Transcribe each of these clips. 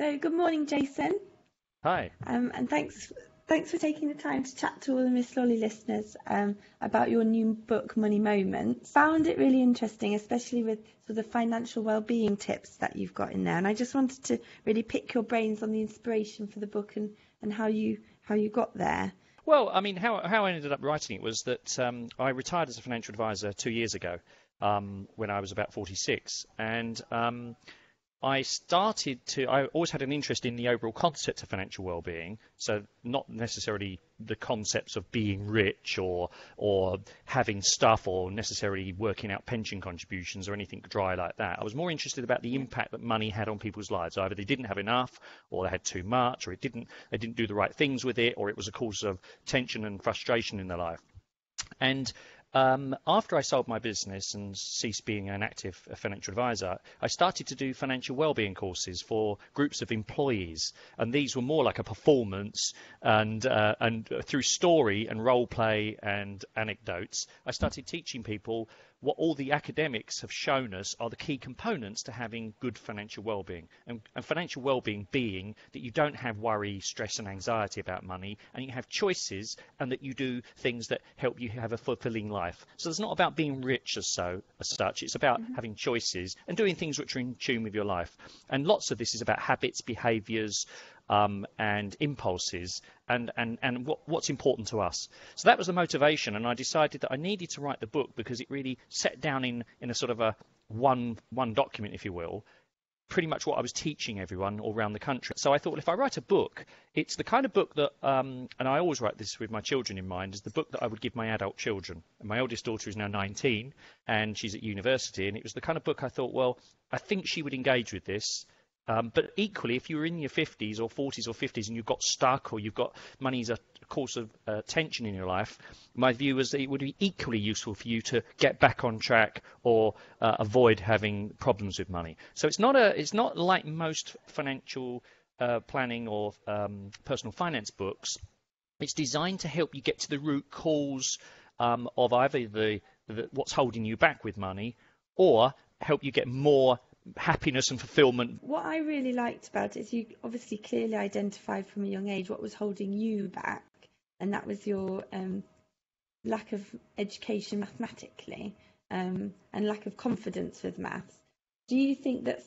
So, good morning, Jason. Hi. Um, and thanks thanks for taking the time to chat to all the Miss Lolly listeners um, about your new book, Money Moments. Found it really interesting, especially with sort of financial well-being tips that you've got in there. And I just wanted to really pick your brains on the inspiration for the book and, and how you how you got there. Well, I mean, how how I ended up writing it was that um, I retired as a financial advisor two years ago um, when I was about 46, and um, I started to, I always had an interest in the overall concept of financial well-being. So not necessarily the concepts of being rich or, or having stuff or necessarily working out pension contributions or anything dry like that. I was more interested about the impact that money had on people's lives. Either they didn't have enough or they had too much or it didn't, they didn't do the right things with it or it was a cause of tension and frustration in their life. And um, after I sold my business and ceased being an active financial advisor, I started to do financial well-being courses for groups of employees, and these were more like a performance. And uh, and through story and role play and anecdotes, I started teaching people what all the academics have shown us are the key components to having good financial well-being. And, and, financial well-being being that you don't have worry, stress and anxiety about money and you have choices and that you do things that help you have a fulfilling life. So it's not about being rich as so as such, it's about mm-hmm. having choices and doing things which are in tune with your life. And lots of this is about habits, behaviors, um, and impulses and, and, and what, what's important to us. So that was the motivation, and I decided that I needed to write the book because it really set down in, in a sort of a one, one document, if you will, pretty much what I was teaching everyone all around the country. So I thought, well, if I write a book, it's the kind of book that, um, and I always write this with my children in mind, is the book that I would give my adult children. And my oldest daughter is now 19 and she's at university, and it was the kind of book I thought, well, I think she would engage with this. Um, but equally, if you're in your 50s or 40s or 50s and you've got stuck or you've got money's a course of uh, tension in your life, my view is that it would be equally useful for you to get back on track or uh, avoid having problems with money. So it's not a, it's not like most financial uh, planning or um, personal finance books. It's designed to help you get to the root cause um, of either the, the what's holding you back with money or help you get more happiness and fulfillment. What I really liked about it is you obviously clearly identified from a young age what was holding you back, and that was your um, lack of education mathematically um, and lack of confidence with maths. Do you think that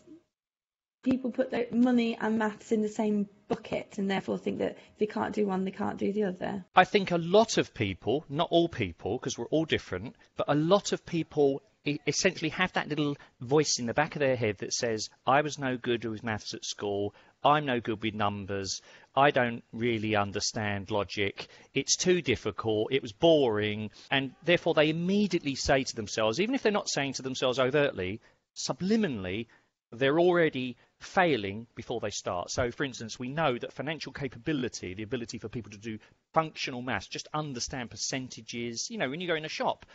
people put their money and maths in the same bucket and therefore think that if they can't do one, they can't do the other? I think a lot of people, not all people, because we're all different, but a lot of people essentially have that little voice in the back of their head that says, I was no good with maths at school, I'm no good with numbers, I don't really understand logic, it's too difficult, it was boring, and therefore they immediately say to themselves, even if they're not saying to themselves overtly, subliminally, they're already failing before they start. So, for instance, we know that financial capability, the ability for people to do functional maths, just understand percentages. You know, when you go in a shop,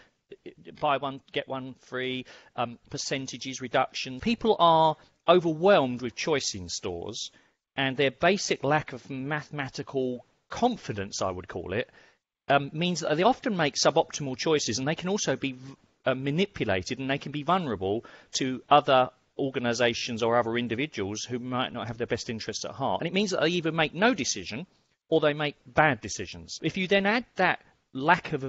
buy one get one free, um, percentages reduction. People are overwhelmed with choice in stores, and their basic lack of mathematical confidence, I would call it, um, means that they often make suboptimal choices, and they can also be uh, manipulated, and they can be vulnerable to other organisations or other individuals who might not have their best interests at heart. And it means that they either make no decision or they make bad decisions. If you then add that lack of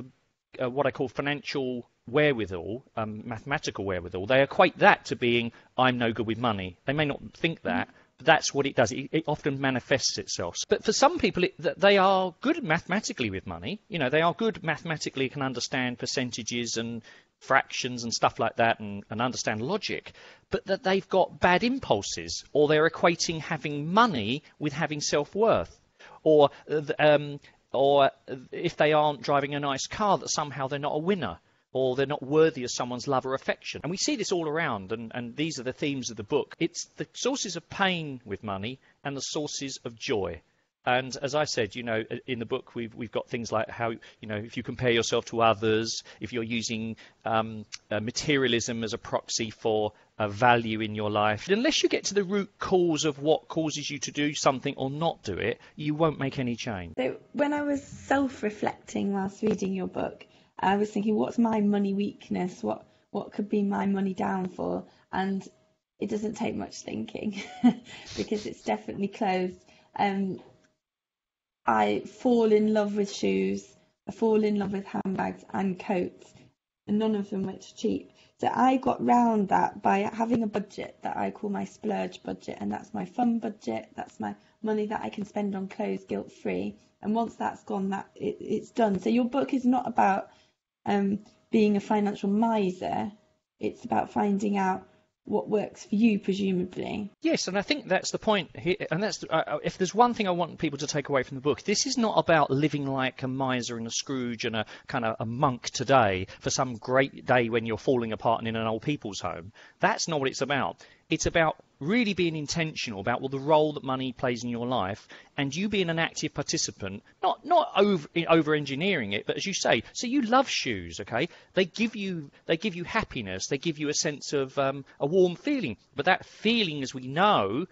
uh, what I call financial wherewithal, um, mathematical wherewithal, they equate that to being I'm no good with money. They may not think that, but that's what it does. It, it often manifests itself. But for some people, it, they are good mathematically with money. You know, they are good mathematically, can understand percentages and fractions and stuff like that and, and understand logic, but that they've got bad impulses or they're equating having money with having self worth or uh, um, or uh, if they aren't driving a nice car, that somehow they're not a winner or they're not worthy of someone's love or affection. And we see this all around, and, and these are the themes of the book. It's the sources of pain with money and the sources of joy. And as I said, you know, in the book we've we've got things like how you know if you compare yourself to others, if you're using um, uh, materialism as a proxy for a value in your life, unless you get to the root cause of what causes you to do something or not do it, you won't make any change. So when I was self-reflecting whilst reading your book, I was thinking, what's my money weakness? What what could be my money downfall? And it doesn't take much thinking because it's definitely closed. Um, I fall in love with shoes. I fall in love with handbags and coats, and none of them were cheap. So I got round that by having a budget that I call my splurge budget, and that's my fun budget. That's my money that I can spend on clothes guilt free. And once that's gone, that it, it's done. So your book is not about um, being a financial miser. It's about finding out what works for you, presumably. Yes, and I think that's the point. Here, and that's uh, uh, if there's one thing I want people to take away from the book, this is not about living like a miser and a Scrooge and a kind of a monk today for some great day when you're falling apart and in an old people's home. That's not what it's about. It's about really being intentional about well the role that money plays in your life and you being an active participant not not over over engineering it but as you say so you love shoes okay? They give you they give you happiness. They give you a sense of um, a warm feeling. But that feeling as we know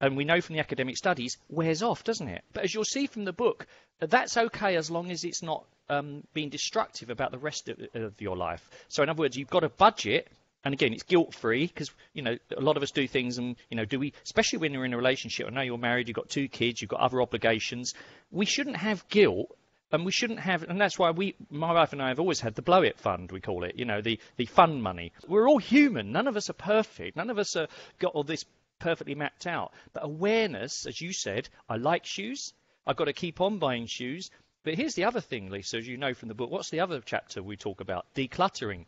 and we know from the academic studies wears off doesn't it? But as you'll see from the book that's okay as long as it's not um, being destructive about the rest of, of your life. So in other words you've got a budget and again, it's guilt free because you know a lot of us do things, and you know, do we? Especially when you're in a relationship. I know you're married, you've got two kids, you've got other obligations. We shouldn't have guilt, and we shouldn't have, and that's why we, my wife and I, have always had the blow it fund. We call it, you know, the the fun money. We're all human. None of us are perfect. None of us are got all this perfectly mapped out. But awareness, as you said, I like shoes. I've got to keep on buying shoes. But here's the other thing, Lisa, as you know from the book. What's the other chapter we talk about? Decluttering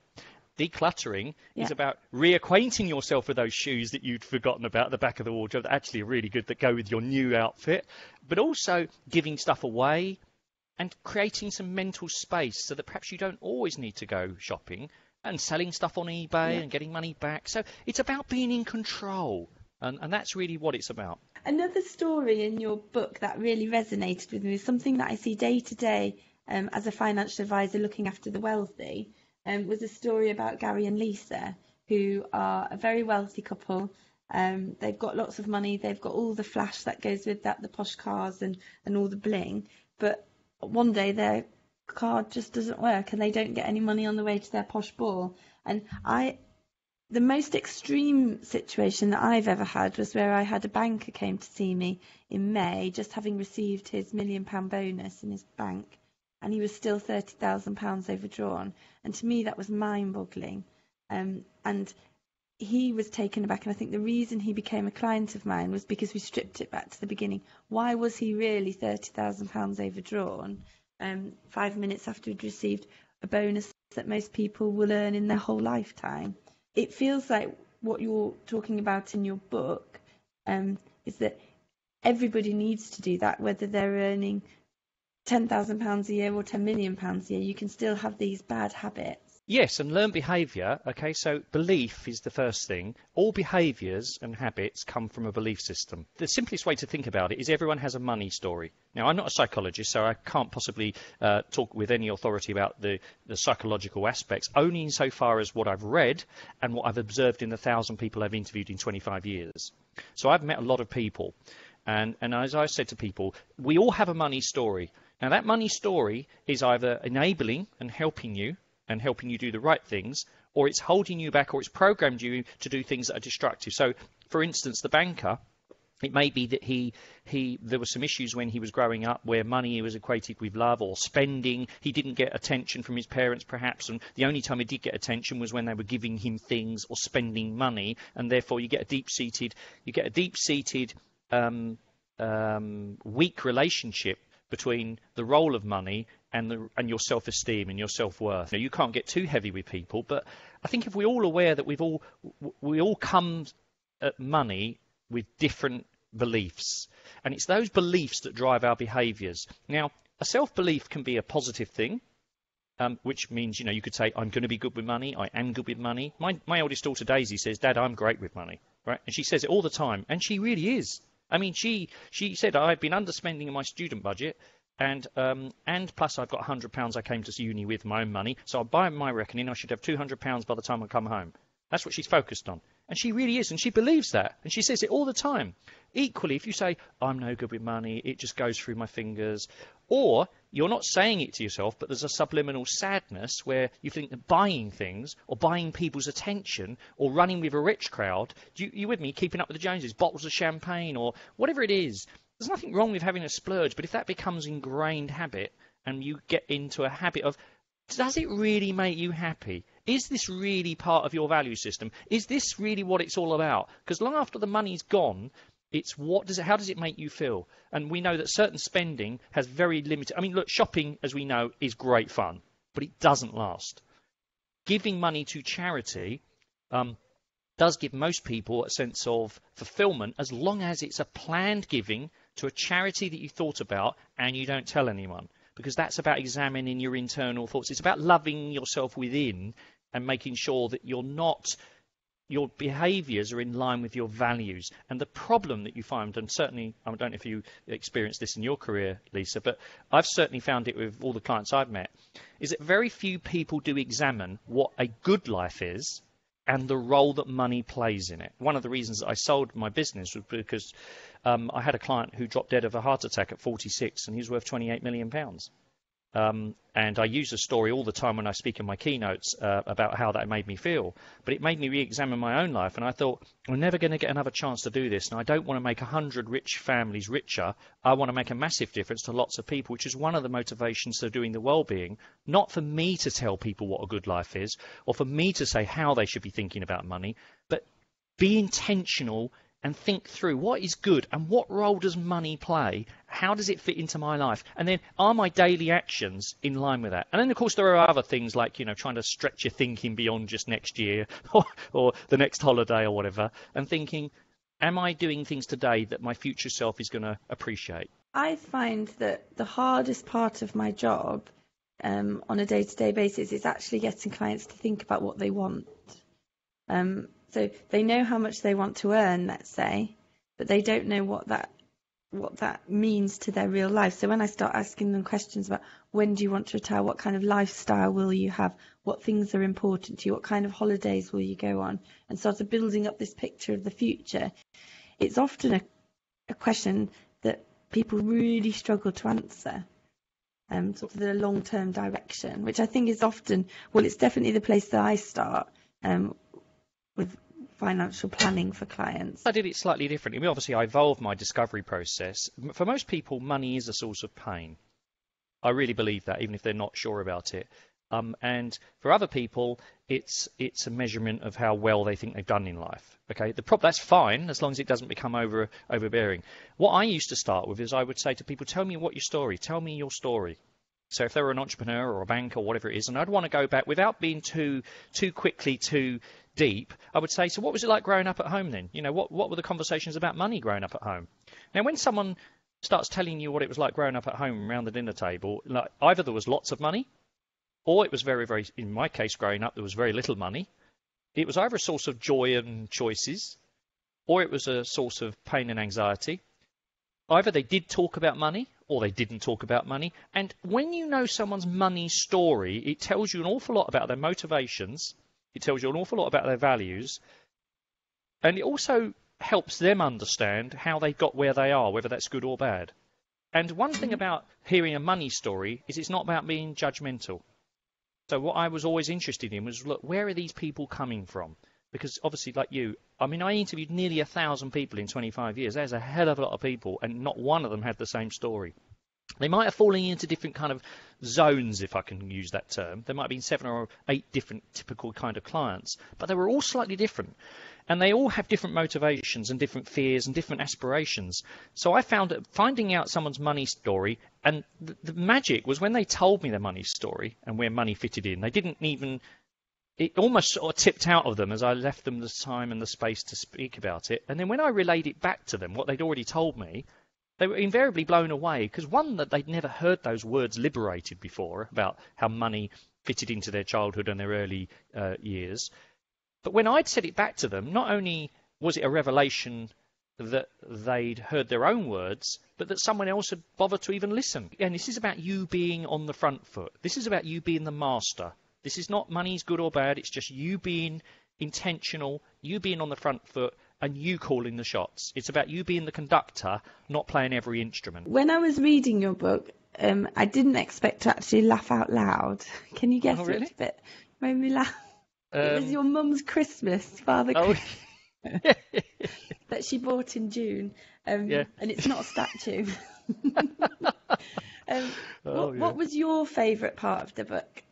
decluttering yeah. is about reacquainting yourself with those shoes that you'd forgotten about at the back of the wardrobe that actually are really good that go with your new outfit, but also giving stuff away and creating some mental space so that perhaps you don't always need to go shopping and selling stuff on eBay yeah. and getting money back. So it's about being in control. And, and that's really what it's about. Another story in your book that really resonated with me is something that I see day to day um, as a financial advisor looking after the wealthy um, was a story about Gary and Lisa, who are a very wealthy couple. Um, they've got lots of money, they've got all the flash that goes with that, the posh cars and, and all the bling. But one day their card just doesn't work and they don't get any money on the way to their posh ball. And I, the most extreme situation that I've ever had was where I had a banker came to see me in May, just having received his million pound bonus in his bank and he was still £30,000 overdrawn. And to me, that was mind boggling. Um, and he was taken aback. And I think the reason he became a client of mine was because we stripped it back to the beginning. Why was he really £30,000 overdrawn um, five minutes after he'd received a bonus that most people will earn in their whole lifetime? It feels like what you're talking about in your book um, is that everybody needs to do that, whether they're earning £10,000 a year or £10 million a year, you can still have these bad habits. Yes, and learn behaviour. Okay, so belief is the first thing. All behaviours and habits come from a belief system. The simplest way to think about it is everyone has a money story. Now, I'm not a psychologist, so I can't possibly uh, talk with any authority about the, the psychological aspects, only insofar as what I've read and what I've observed in the thousand people I've interviewed in 25 years. So I've met a lot of people. And, and as I said to people, we all have a money story. Now, that money story is either enabling and helping you and helping you do the right things, or it's holding you back or it's programmed you to do things that are destructive. So, for instance, the banker, it may be that he, he there were some issues when he was growing up where money was equated with love or spending. He didn't get attention from his parents, perhaps, and the only time he did get attention was when they were giving him things or spending money, and therefore you get a deep-seated you get a deep-seated um, um, weak relationship between the role of money and the, and your self-esteem and your self-worth. You, know, you can't get too heavy with people, but I think if we're all aware that we've all we all come at money with different beliefs, and it's those beliefs that drive our behaviours. Now, a self-belief can be a positive thing. Um, which means, you know, you could say, I'm going to be good with money. I am good with money. My, my oldest daughter, Daisy, says, Dad, I'm great with money. Right? And she says it all the time. And she really is. I mean, she she said I've been underspending in my student budget, and um, and plus I've got hundred pounds I came to uni with my own money. So by my reckoning, I should have two hundred pounds by the time I come home. That's what she's focused on. And she really is, and she believes that, and she says it all the time. Equally, if you say, I'm no good with money, it just goes through my fingers, or you're not saying it to yourself, but there's a subliminal sadness where you think that buying things, or buying people's attention, or running with a rich crowd, you, you with me, keeping up with the Joneses, bottles of champagne, or whatever it is, there's nothing wrong with having a splurge, but if that becomes ingrained habit, and you get into a habit of, does it really make you happy? Is this really part of your value system? Is this really what it's all about? Because long after the money's gone, it's what does it, how does it make you feel? And we know that certain spending has very limited. I mean, look, shopping, as we know, is great fun, but it doesn't last. Giving money to charity um, does give most people a sense of fulfillment as long as it's a planned giving to a charity that you thought about and you don't tell anyone because that's about examining your internal thoughts. It's about loving yourself within and making sure that you're not your behaviours are in line with your values. And the problem that you find, and certainly, I don't know if you experienced this in your career, Lisa, but I've certainly found it with all the clients I've met, is that very few people do examine what a good life is and the role that money plays in it. One of the reasons I sold my business was because um, I had a client who dropped dead of a heart attack at 46 and he was worth 28 million pounds. Um, and I use the story all the time when I speak in my keynotes uh, about how that made me feel. But it made me re examine my own life. And I thought, I'm never going to get another chance to do this. And I don't want to make 100 rich families richer. I want to make a massive difference to lots of people, which is one of the motivations for doing the well-being. Not for me to tell people what a good life is or for me to say how they should be thinking about money, but be intentional and think through what is good and what role does money play? How does it fit into my life? And then are my daily actions in line with that? And then of course there are other things like, you know, trying to stretch your thinking beyond just next year or, or the next holiday or whatever and thinking, am I doing things today that my future self is going to appreciate? I find that the hardest part of my job um, on a day-to-day basis is actually getting clients to think about what they want. Um, so they know how much they want to earn, let's say, but they don't know what that what that means to their real life. So when I start asking them questions about when do you want to retire, what kind of lifestyle will you have, what things are important to you, what kind of holidays will you go on, and sort of building up this picture of the future, it's often a, a question that people really struggle to answer. Um, sort of the long-term direction, which I think is often, well, it's definitely the place that I start um, with financial planning for clients? I did it slightly differently. Obviously, I evolved my discovery process. For most people, money is a source of pain. I really believe that, even if they're not sure about it. Um, and for other people, it's it's a measurement of how well they think they've done in life. Okay, the prop that's fine as long as it doesn't become over overbearing. What I used to start with is I would say to people, "Tell me what your story. Tell me your story." So if they were an entrepreneur or a bank or whatever it is, and I'd want to go back without being too too quickly too deep, I would say, so what was it like growing up at home then? You know, what, what were the conversations about money growing up at home? Now, when someone starts telling you what it was like growing up at home around the dinner table, like either there was lots of money, or it was very, very, in my case, growing up, there was very little money. It was either a source of joy and choices, or it was a source of pain and anxiety. Either they did talk about money, or they didn't talk about money. And when you know someone's money story, it tells you an awful lot about their motivations it tells you an awful lot about their values. And it also helps them understand how they got where they are, whether that's good or bad. And one thing mm-hmm. about hearing a money story is it's not about being judgmental. So what I was always interested in was look, where are these people coming from? Because obviously, like you, I mean, I interviewed nearly a thousand people in 25 years. There's a hell of a lot of people, and not one of them had the same story. They might have fallen into different kind of zones, if I can use that term. There might have been seven or eight different typical kind of clients, but they were all slightly different. And they all have different motivations and different fears and different aspirations. So I found that finding out someone's money story, and the, the magic was when they told me their money story and where money fitted in, they didn't even it almost sort of tipped out of them as I left them the time and the space to speak about it. And then when I relayed it back to them, what they'd already told me, they were invariably blown away because one that they'd never heard those words liberated before about how money fitted into their childhood and their early uh, years. But when I'd said it back to them, not only was it a revelation that they'd heard their own words, but that someone else had bothered to even listen. And this is about you being on the front foot. This is about you being the master. This is not money's good or bad. It's just you being intentional, you being on the front foot, and you calling the shots. It's about you being the conductor, not playing every instrument. When I was reading your book, um, I didn't expect to actually laugh out loud. Can you guess Oh, really? which bit made me laugh? it was Um, your mum's Christmas, Father oh, Christmas, that she bought in June, um, Yeah. and it's not a statue. um, Oh, what, yeah. what was your favourite part of the book?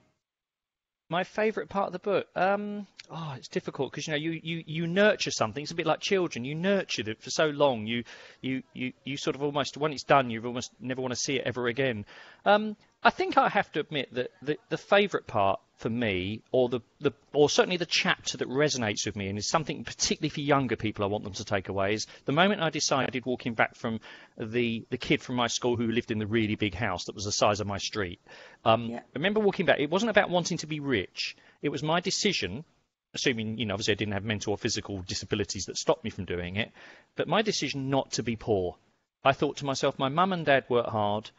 My favourite part of the book. Um, oh, it's difficult because you know you, you, you nurture something. It's a bit like children. You nurture it for so long. You you, you, you sort of almost when it's done, you almost never want to see it ever again. Um, I think I have to admit that the, the favourite part for me, or the, the or certainly the chapter that resonates with me, and is something particularly for younger people I want them to take away, is the moment I decided walking back from the the kid from my school who lived in the really big house that was the size of my street. Um, Yeah. I remember walking back. It wasn't about wanting to be rich. It was my decision assuming you know obviously I didn't have mental or physical disabilities that stopped me from doing it, but my decision not to be poor. I thought to myself, my mum and dad work hard,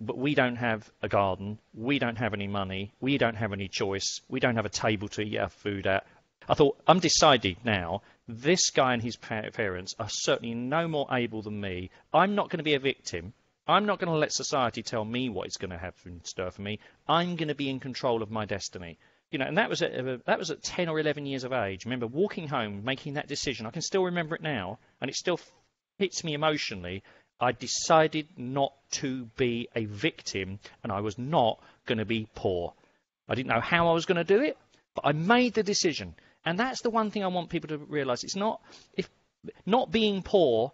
but we don't have a garden, we don't have any money, we don't have any choice, we don't have a table to eat our food at. I thought, I'm decided now. This guy and his parents are certainly no more able than me. I'm not going to be a victim. I'm not going to let society tell me what it's going to have in store for me. I'm going to be in control of my destiny you know, and that was at uh, that was at 10 or 11 years of age. I remember walking home, making that decision. I can still remember it now, and it still hits me emotionally. I decided not to be a victim, and I was not going to be poor. I didn't know how I was going to do it, but I made the decision, and that's the one thing I want people to realise. It's not if not being poor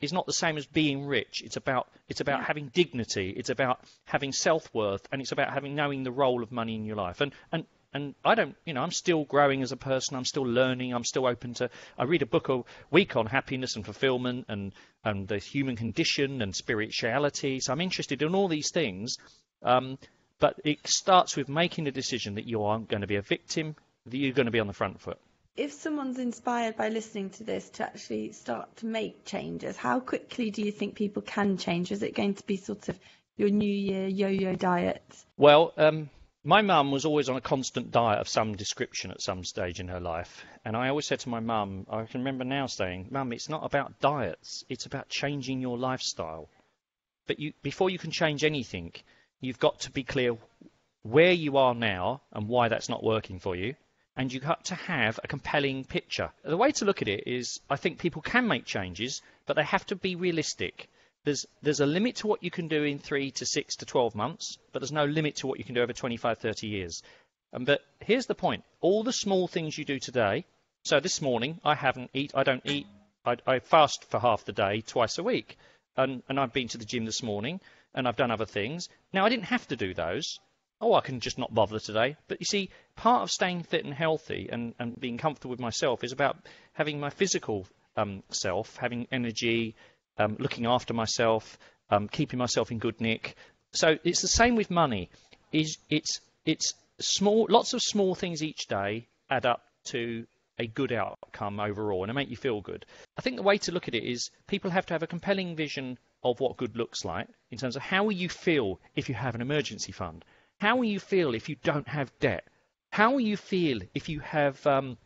is not the same as being rich. It's about it's about Yeah. having dignity. It's about having self worth, and it's about having knowing the role of money in your life. And and and I don't, you know, I'm still growing as a person. I'm still learning. I'm still open to. I read a book a week on happiness and fulfillment and and the human condition and spirituality. So I'm interested in all these things. Um, but it starts with making the decision that you aren't going to be a victim. That you're going to be on the front foot. If someone's inspired by listening to this to actually start to make changes, how quickly do you think people can change? Is it going to be sort of your New Year yo-yo diet? Well, um, my mum was always on a constant diet of some description at some stage in her life. And I always said to my mum, I can remember now saying, Mum, it's not about diets, it's about changing your lifestyle. But you, before you can change anything, you've got to be clear where you are now and why that's not working for you. And you've got to have a compelling picture. The way to look at it is I think people can make changes, but they have to be realistic. There's, there's a limit to what you can do in three to six to 12 months, but there's no limit to what you can do over 25, 30 years. Um, but here's the point: all the small things you do today. So this morning, I haven't eat. I don't eat. I, I fast for half the day, twice a week, and and I've been to the gym this morning, and I've done other things. Now I didn't have to do those. Oh, I can just not bother today. But you see, part of staying fit and healthy and, and being comfortable with myself is about having my physical um, self, having energy, um, looking after myself, um, keeping myself in good nick. So it's the same with money. Is it's it's small, lots of small things each day add up to a good outcome overall, and they make you feel good. I think the way to look at it is people have to have a compelling vision of what good looks like in terms of how will you feel if you have an emergency fund, how will you feel if you don't have debt, how will you feel if you have um,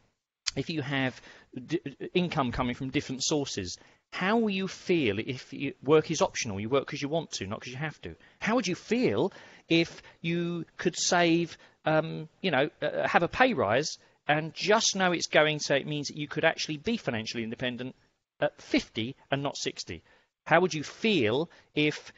if you have d- income coming from different sources, how will you feel if you, work is optional? You work because you want to, not because you have to. How would you feel if you could save, um, you know, uh, have a pay rise and just know it's going so it means that you could actually be financially independent at 50 and not 60? How would you feel if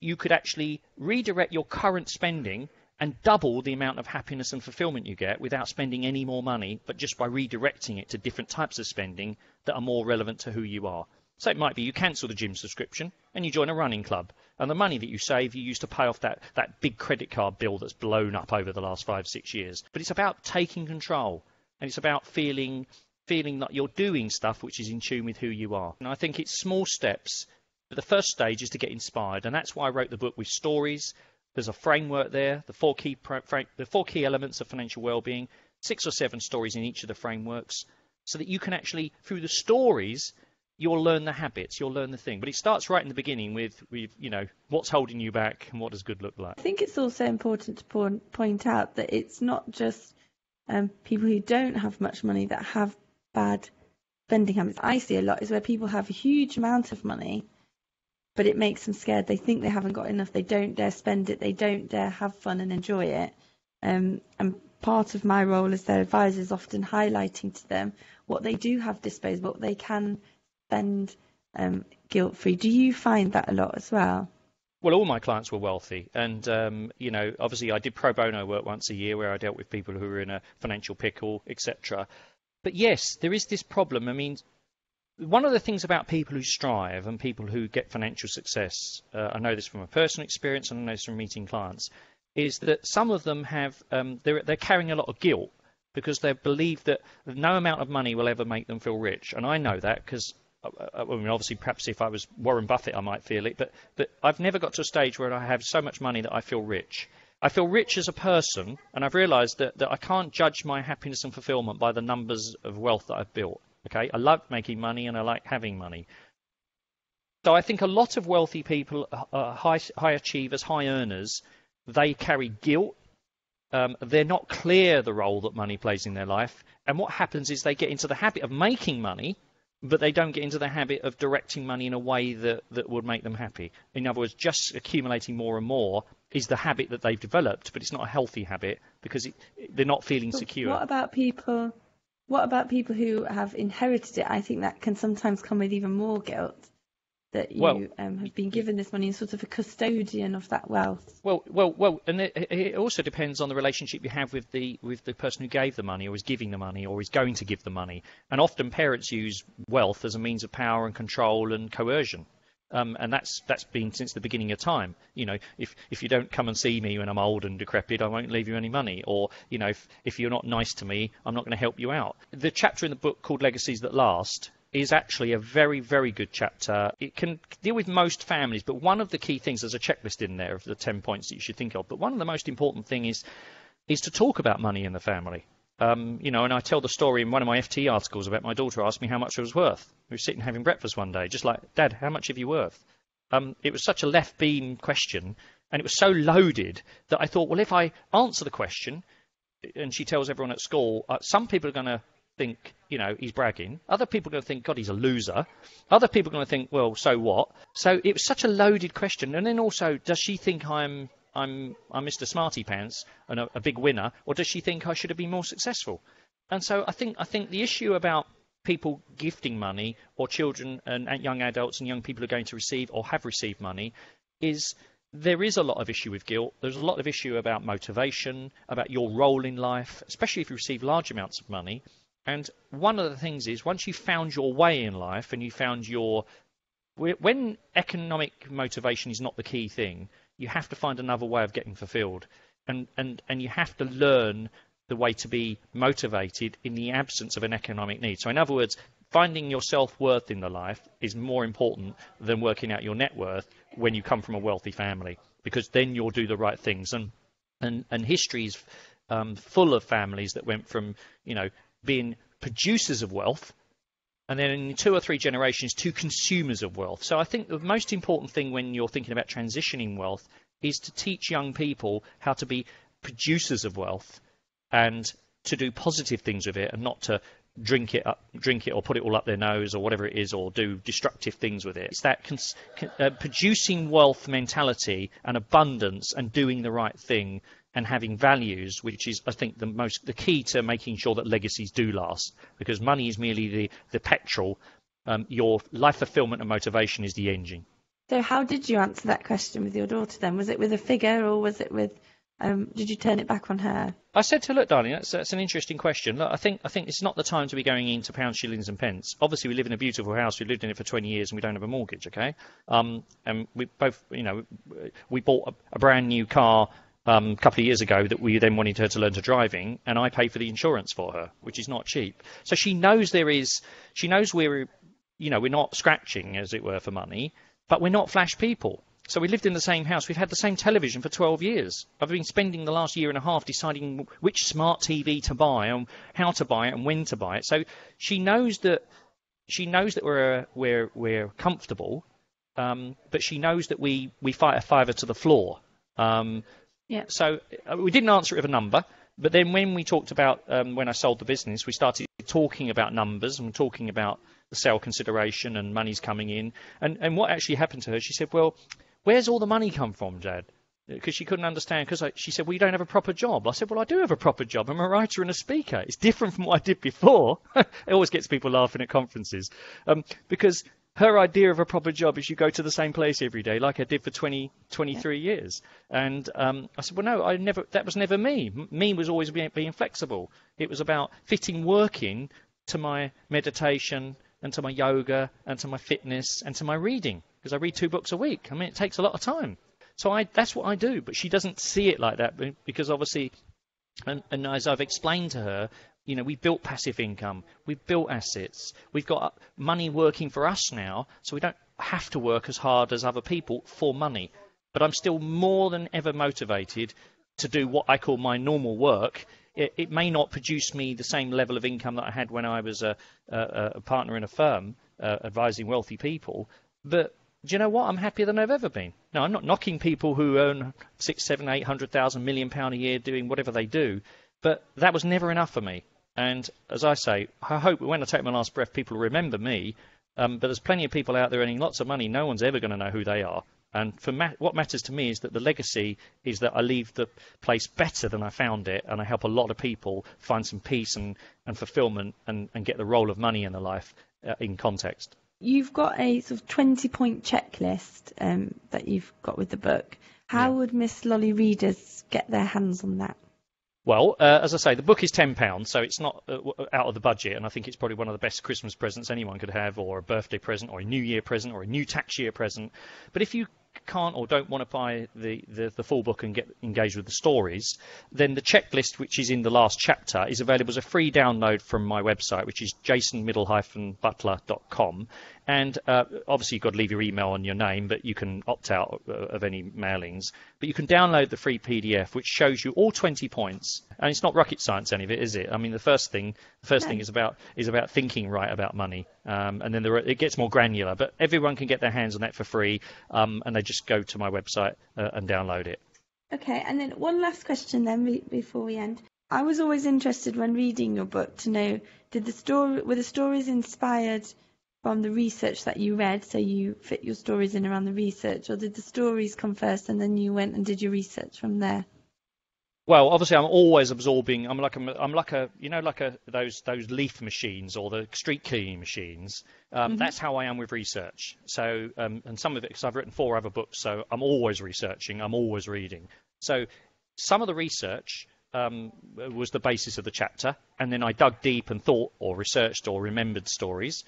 you could actually redirect your current spending and double the amount of happiness and fulfillment you get without spending any more money, but just by redirecting it to different types of spending that are more relevant to who you are. So it might be you cancel the gym subscription and you join a running club, and the money that you save you use to pay off that, that big credit card bill that's blown up over the last five, six years. But it's about taking control, and it's about feeling feeling that you're doing stuff which is in tune with who you are. And I think it's small steps. But the first stage is to get inspired, and that's why I wrote the book with stories, there's a framework there, the four key the four key elements of financial well-being, six or seven stories in each of the frameworks, so that you can actually through the stories you'll learn the habits, you'll learn the thing. But it starts right in the beginning with with you know what's holding you back and what does good look like. I think it's also important to point, out that it's not just um, people who don't have much money that have bad spending habits. I see a lot is where people have a huge amount of money, but it makes them scared. They think they haven't got enough. They don't dare spend it. They don't dare have fun and enjoy it. Um, and part of my role as their advisor is often highlighting to them what they do have disposable, what they can spend um, guilt free. Do you find that a lot as well? Well, all my clients were wealthy, and um, you know, obviously, I did pro bono work once a year where I dealt with people who were in a financial pickle, etc. But yes, there is this problem. I mean, one of the things about people who strive and people who get financial success, uh, I know this from a personal experience, and I know this from meeting clients, is that some of them have um, they're they're carrying a lot of guilt because they believe that no amount of money will ever make them feel rich, and I know that because I mean, obviously, perhaps if I was Warren Buffett, I might feel it, but, but I've never got to a stage where I have so much money that I feel rich. I feel rich as a person, and I've realised that, that I can't judge my happiness and fulfilment by the numbers of wealth that I've built. Okay, I love making money and I like having money. So I think a lot of wealthy people, uh, high, high achievers, high earners, they carry guilt. Um, they're not clear the role that money plays in their life, and what happens is they get into the habit of making money but they don't get into the habit of directing money in a way that, that would make them happy. In other words, just accumulating more and more is the habit that they've developed, but it's not a healthy habit because it, they're not feeling but secure. What about people? What about people who have inherited it? I think that can sometimes come with even more guilt that you well, um, have been given this money and sort of a custodian of that wealth. Well, well, well, and it, it, also depends on the relationship you have with the with the person who gave the money, or is giving the money, or is going to give the money. And often parents use wealth as a means of power and control and coercion. Um, and that's that's been since the beginning of time. You know, if if you don't come and see me when I'm old and decrepit, I won't leave you any money. Or you know, if if you're not nice to me, I'm not going to help you out. The chapter in the book called Legacies That Last is actually a very, very good chapter. It can deal with most families, but one of the key things, there's a checklist in there of the 10 points that you should think of, but one of the most important things is, is to talk about money in the family. Um, you know, and I tell the story in one of my FT articles about my daughter asked me how much I was worth. We were sitting having breakfast one day, just like, Dad, how much are you worth? Um, it was such a left beam question, and it was so loaded that I thought, well, if I answer the question, and she tells everyone at school, uh, some people are going to think, you know, he's bragging. Other people are going to think, God, he's a loser. Other people are going to think, well, so what? So it was such a loaded question. And then also, does she think I'm I'm I'm Mr. Smarty Pants and a, a big winner, or does she think I should have been more successful? And so I think I think the issue about people gifting money or children and, and young adults and young people are going to receive or have received money is there is a lot of issue with guilt. There's a lot of issue about motivation, about your role in life, especially if you receive large amounts of money. And one of the things is once you've found your way in life and you found your when economic motivation is not the key thing, you have to find another way of getting fulfilled. And, and, and you have to learn the way to be motivated in the absence of an economic need. So, in other words, finding your self worth in the life is more important than working out your net worth when you come from a wealthy family, because then you'll do the right things. And, and, and history is um, full of families that went from, you know, being producers of wealth, and then in two or three generations to consumers of wealth. So I think the most important thing when you're thinking about transitioning wealth is to teach young people how to be producers of wealth and to do positive things with it and not to drink it up, drink it or put it all up their nose or whatever it is or do destructive things with it. It's that cons- uh, producing wealth mentality and abundance and doing the right thing and having values, which is, I think, the most the key to making sure that legacies do last. Because money is merely the the petrol. Um, your life fulfillment and motivation is the engine. So, how did you answer that question with your daughter then? Was it with a figure or was it with um, did you turn it back on her? I said to her, look, darling, that's, that's an interesting question. Look, I think I think it's not the time to be going into pounds, shillings, and pence. Obviously, we live in a beautiful house. We've lived in it for 20 years, and we don't have a mortgage. Okay, um, and we both, you know, we bought a, a brand new car um, a couple of years ago that we then wanted her to learn to driving, and I paid for the insurance for her, which is not cheap. So she knows there is, she knows we're, you know, we're not scratching, as it were, for money, but we're not flash people. So we lived in the same house. We've had the same television for 12 years. I've been spending the last year and a half deciding which smart TV to buy and how to buy it and when to buy it. So she knows that she knows that we're we're we're comfortable, um, but she knows that we we fight a fiver to the floor. Um, yeah. So uh, we didn't answer it with a number, but then when we talked about um, when I sold the business, we started talking about numbers and talking about the sale consideration and money's coming in. And and what actually happened to her? She said, "Well, where's all the money come from, Dad?" Because she couldn't understand. Because she said, "Well, you don't have a proper job." I said, "Well, I do have a proper job. I'm a writer and a speaker. It's different from what I did before." it always gets people laughing at conferences um, because her idea of a proper job is you go to the same place every day, like I did for 20, 23 yeah. years. And um, I said, well, no, I never. That was never me. Me was always being, being flexible. It was about fitting work in to my meditation and to my yoga and to my fitness and to my reading because I read two books a week. I mean, it takes a lot of time. So I, that's what I do. But she doesn't see it like that because obviously, and, and as I've explained to her, you know, we've built passive income, we've built assets, we've got money working for us now, so we don't have to work as hard as other people for money. But I'm still more than ever motivated to do what I call my normal work. It, it may not produce me the same level of income that I had when I was a, a, a partner in a firm uh, advising wealthy people, but do you know what? I'm happier than I've ever been. Now, I'm not knocking people who earn six, seven, eight hundred thousand million pound a year doing whatever they do, but that was never enough for me. And as I say, I hope when I take my last breath, people remember me. Um, but there's plenty of people out there earning lots of money. No one's ever going to know who they are. And for ma- what matters to me is that the legacy is that I leave the place better than I found it, and I help a lot of people find some peace and, and fulfillment and, and get the role of money in their life uh, in context. You've got a sort of 20 point checklist um, that you've got with the book. How yeah. would Miss Lolly readers get their hands on that? Well, uh, as I say, the book is ten pounds, so it's not uh, out of the budget, and I think it's probably one of the best Christmas presents anyone could have, or a birthday present, or a New Year present, or a new tax year present. But if you can't or don't want to buy the, the, the, full book and get engaged with the stories, then the checklist, which is in the last chapter, is available as a free download from my website, which is jasonmiddle-butler.com. And uh, obviously, you've got to leave your email and your name, but you can opt out of any mailings. But you can download the free PDF, which shows you all 20 points. And it's not rocket science, any of it, is it? I mean, the first thing, the first no. thing is about is about thinking right about money, um, and then are, it gets more granular. But everyone can get their hands on that for free, um, and they just go to my website uh, and download it. Okay, and then one last question then before we end. I was always interested when reading your book to know did the story were the stories inspired from the research that you read, so you fit your stories in around the research, or did the stories come first and then you went and did your research from there? Well, obviously, I'm always absorbing. I'm like a, I'm like a, you know, like a those those leaf machines or the street cleaning machines. Um, mm-hmm. That's how I am with research. So, um, and some of it because I've written four other books, so I'm always researching. I'm always reading. So, some of the research um, was the basis of the chapter, and then I dug deep and thought or researched or remembered stories.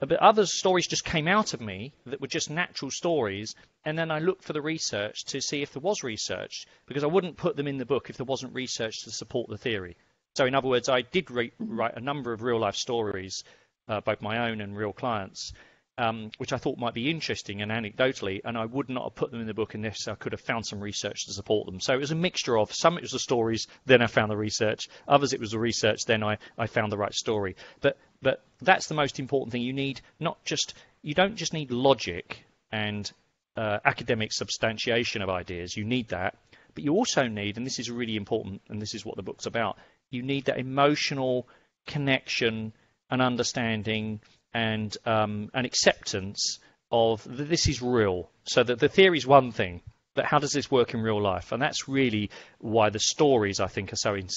But other stories just came out of me that were just natural stories, and then I looked for the research to see if there was research, because I wouldn't put them in the book if there wasn't research to support the theory. So, in other words, I did re- write a number of real life stories, uh, both my own and real clients, um, which I thought might be interesting and anecdotally, and I would not have put them in the book unless I could have found some research to support them. So it was a mixture of some it was the stories, then I found the research, others it was the research, then I, I found the right story. But but that's the most important thing. You need not just you don't just need logic and uh, academic substantiation of ideas. You need that, but you also need, and this is really important, and this is what the book's about. You need that emotional connection and understanding and um, an acceptance of that this is real. So that the theory is one thing, but how does this work in real life? And that's really why the stories I think are so in,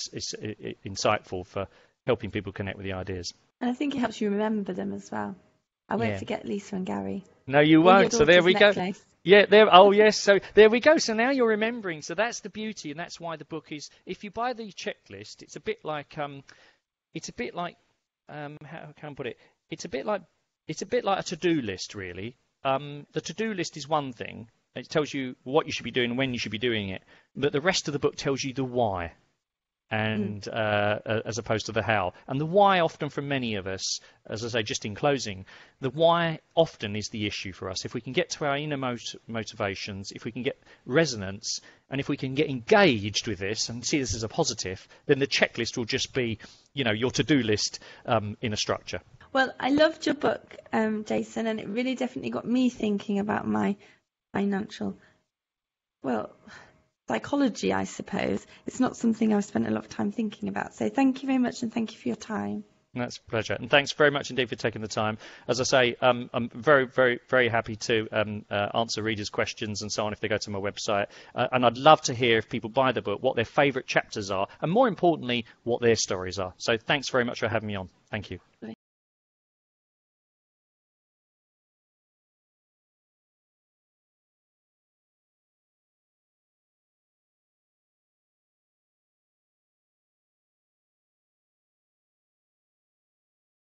insightful for helping people connect with the ideas. And I think it helps you remember them as well. I won't yeah. forget Lisa and Gary. No, you won't. So there we necklace. go. Yeah, there. Oh, yes. So there we go. So now you're remembering. So that's the beauty, and that's why the book is. If you buy the checklist, it's a bit like um, it's a bit like um, how can I put it? It's a bit like it's a bit like a to-do list, really. Um, the to-do list is one thing. It tells you what you should be doing, and when you should be doing it, but the rest of the book tells you the why and mm. uh, as opposed to the how. And the why often for many of us, as I say, just in closing, the why often is the issue for us. If we can get to our inner mot- motivations, if we can get resonance, and if we can get engaged with this and see this as a positive, then the checklist will just be, you know, your to-do list um, in a structure. Well, I loved your book, um, Jason, and it really definitely got me thinking about my financial, well, psychology, I suppose. It's not something I've spent a lot of time thinking about. So thank you very much and thank you for your time. That's a pleasure. And thanks very much indeed for taking the time. As I say, um, I'm very, very, very happy to um, uh, answer readers' questions and so on if they go to my website. Uh, and I'd love to hear if people buy the book what their favourite chapters are and more importantly, what their stories are. So thanks very much for having me on. Thank you.